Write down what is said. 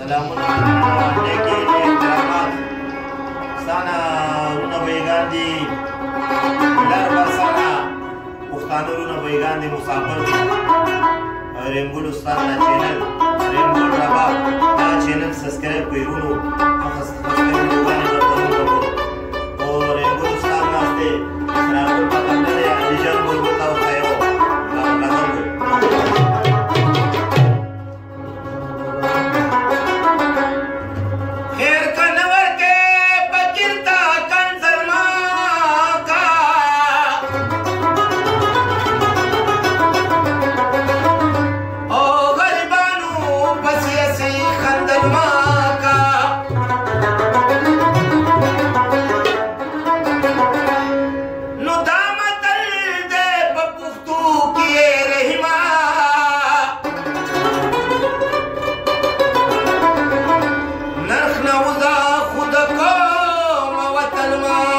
سلامونه نیکي احترامات سانا ونه بیگان دي لر بسانا پښتانه ونه بیگان دي مسافر دي رنګول استاد چینل رنګول رباب دا چینل سبسکرایب کړئ Alma.